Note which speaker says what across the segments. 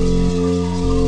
Speaker 1: 何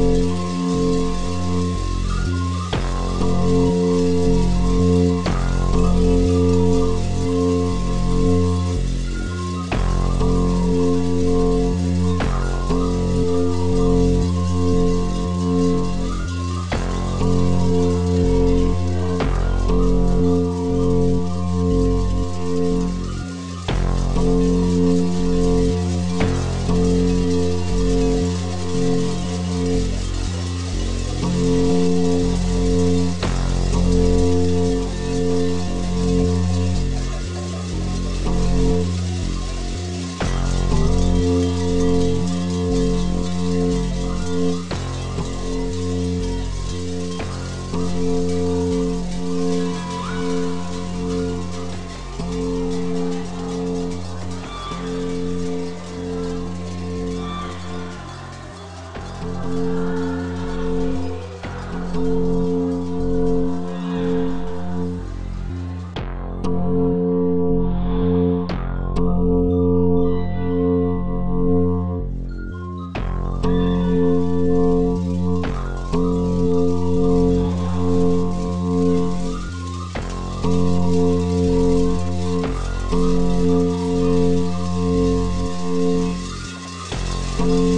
Speaker 1: Oh.